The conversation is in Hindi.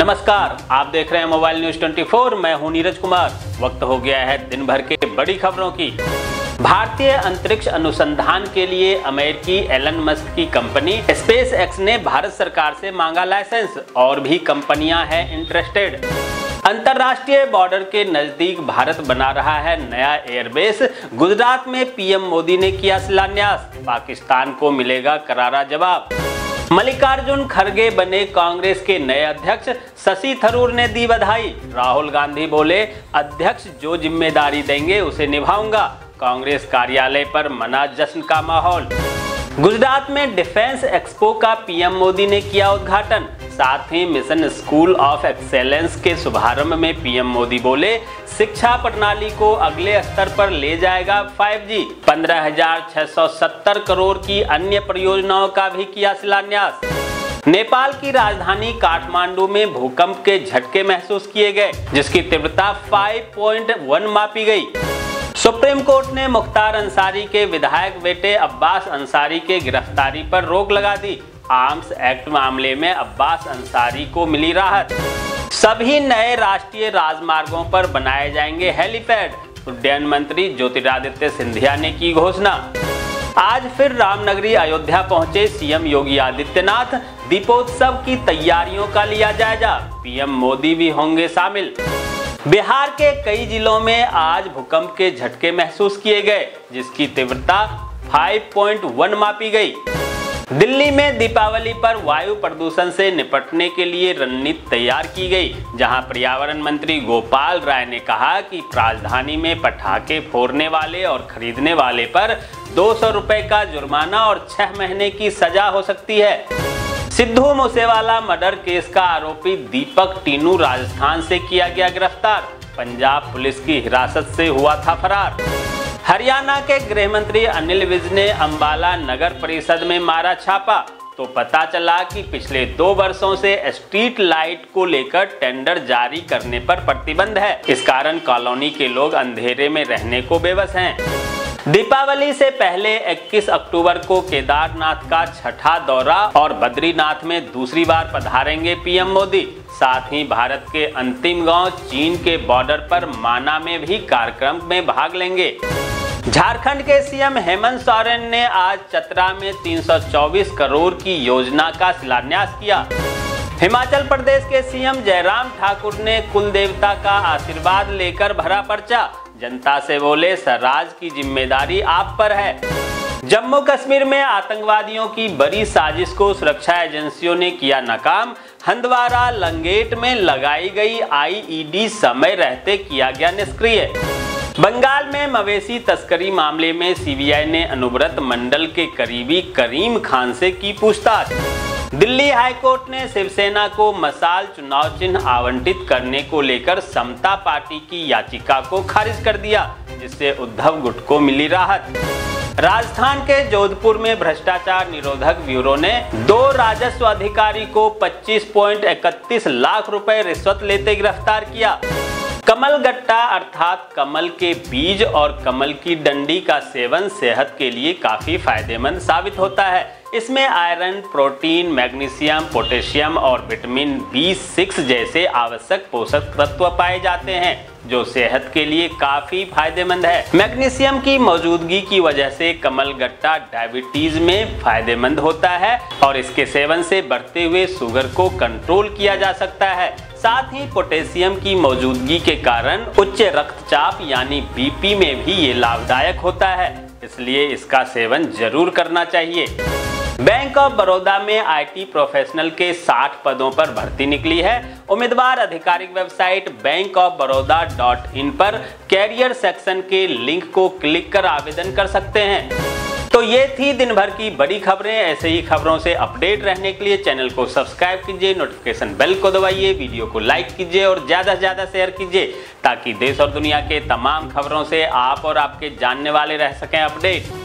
नमस्कार, आप देख रहे हैं मोबाइल न्यूज़ 24 मैं हूँ नीरज कुमार। वक्त हो गया है दिन भर के बड़ी खबरों की। भारतीय अंतरिक्ष अनुसंधान के लिए अमेरिकी एलन मस्क की कंपनी स्पेस एक्स ने भारत सरकार से मांगा लाइसेंस। और भी कंपनियाँ हैं इंटरेस्टेड। अंतर्राष्ट्रीय बॉर्डर के नज़दीक भारत बना रहा है नया एयरबेस। गुजरात में पीएम मोदी ने किया शिलान्यास। पाकिस्तान को मिलेगा करारा जवाब। मल्लिकार्जुन खड़गे बने कांग्रेस के नए अध्यक्ष। शशि थरूर ने दी बधाई। राहुल गांधी बोले, अध्यक्ष जो ज़िम्मेदारी देंगे उसे निभाऊँगा। कांग्रेस कार्यालय पर मना जश्न का माहौल। गुजरात में डिफेंस एक्सपो का पीएम मोदी ने किया उद्घाटन। साथ ही मिशन स्कूल ऑफ़ एक्सेलेंस के शुभारंभ में पीएम मोदी बोले शिक्षा प्रणाली को अगले स्तर पर ले जाएगा 5G 15,670 करोड़ की अन्य परियोजनाओं का भी किया शिलान्यास। नेपाल की राजधानी काठमांडू में भूकंप के झटके महसूस किए गए जिसकी तीव्रता 5.1 मापी गई। सुप्रीम कोर्ट ने मुख्तार अंसारी के विधायक बेटे अब्बास अंसारी के गिरफ्तारी पर रोक लगा दी। आर्म्स एक्ट मामले में अब्बास अंसारी को मिली राहत। सभी नए राष्ट्रीय राजमार्गों पर बनाए जाएँगे हेलीपैड, उड्डयन मंत्री ज्योतिरादित्य सिंधिया ने की घोषणा। आज फिर रामनगरी अयोध्या पहुँचे सीएम योगी आदित्यनाथ। दीपोत्सव की तैयारियों का लिया जायजा, पीएम मोदी भी होंगे शामिल। बिहार के कई जिलों में आज भूकंप के झटके महसूस किए गए, जिसकी तीव्रता 5.1 मापी गई। दिल्ली में दीपावली पर वायु प्रदूषण से निपटने के लिए रणनीति तैयार की गई, जहाँ पर्यावरण मंत्री गोपाल राय ने कहा कि राजधानी में पटाखे फोड़ने वाले और खरीदने वाले पर दो सौ रुपए का जुर्माना और छह महीने की सजा हो सकती है। सिद्धू मूसेवाला मर्डर केस का आरोपी दीपक टीनू राजस्थान से किया गया गिरफ़्तार। पंजाब पुलिस की हिरासत से हुआ था फरार। हरियाणा के गृह मंत्री अनिल विज ने अंबाला नगर परिषद में मारा छापा। तो पता चला कि पिछले दो वर्षों से स्ट्रीट लाइट को लेकर टेंडर जारी करने पर प्रतिबंध है। इस कारण कॉलोनी के लोग अंधेरे में रहने को बेबस हैं। दीपावली से पहले 21 अक्टूबर को केदारनाथ का छठा दौरा और बद्रीनाथ में दूसरी बार पधारेंगे पीएम मोदी। साथ ही भारत के अंतिम गाँव चीन के बॉर्डर पर माना में भी कार्यक्रम में भाग लेंगे। झारखंड के सीएम हेमंत सोरेन ने आज चतरा में 324 करोड़ की योजना का शिलान्यास किया। हिमाचल प्रदेश के सीएम जयराम ठाकुर ने कुल देवता का आशीर्वाद लेकर भरा पर्चा। जनता से बोले, सराज की ज़िम्मेदारी आप पर है। जम्मू कश्मीर में आतंकवादियों की बड़ी साजिश को सुरक्षा एजेंसियों ने किया नाकाम। हंदवारा लंगेट में लगाई गई आईईडी समय रहते किया गया निष्क्रिय। बंगाल में मवेशी तस्करी मामले में सीबीआई ने अनुव्रत मंडल के करीबी करीम खान से की पूछताछ। दिल्ली हाईकोर्ट ने शिवसेना को मसाल चुनाव चिन्ह आवंटित करने को लेकर समता पार्टी की याचिका को खारिज कर दिया, जिससे उद्धव गुट को मिली राहत। राजस्थान के जोधपुर में भ्रष्टाचार निरोधक ब्यूरो ने दो राजस्व अधिकारी को 25.31 लाख रुपए रिश्वत लेते गिरफ़्तार किया। कमल गट्टा अर्थात कमल के बीज और कमल की डंडी का सेवन सेहत के लिए काफ़ी फ़ायदेमंद साबित होता है। इसमें आयरन, प्रोटीन, मैग्नीशियम, पोटेशियम और विटामिन बी सिक्स जैसे आवश्यक पोषक तत्व पाए जाते हैं, जो सेहत के लिए काफ़ी फ़ायदेमंद है। मैग्नीशियम की मौजूदगी की वजह से कमल गट्टा डायबिटीज़ में फ़ायदेमंद होता है और इसके सेवन से बढ़ते हुए शुगर को कंट्रोल किया जा सकता है। साथ ही पोटेशियम की मौजूदगी के कारण उच्च रक्तचाप यानी बीपी में भी ये लाभदायक होता है। इसलिए इसका सेवन ज़रूर करना चाहिए। बैंक ऑफ़ बड़ौदा में आईटी प्रोफेशनल के 60 पदों पर भर्ती निकली है। उम्मीदवार आधिकारिक website Bank of Baroda dot in पर कैरियर सेक्शन के लिंक को क्लिक कर आवेदन कर सकते हैं। तो ये थी दिन भर की बड़ी खबरें। ऐसे ही खबरों से अपडेट रहने के लिए चैनल को सब्सक्राइब कीजिए, नोटिफिकेशन बेल को दबाइए, वीडियो को लाइक कीजिए और ज़्यादा से ज़्यादा शेयर कीजिए ताकि देश और दुनिया के तमाम खबरों से आप और आपके जानने वाले रह सकें अपडेट।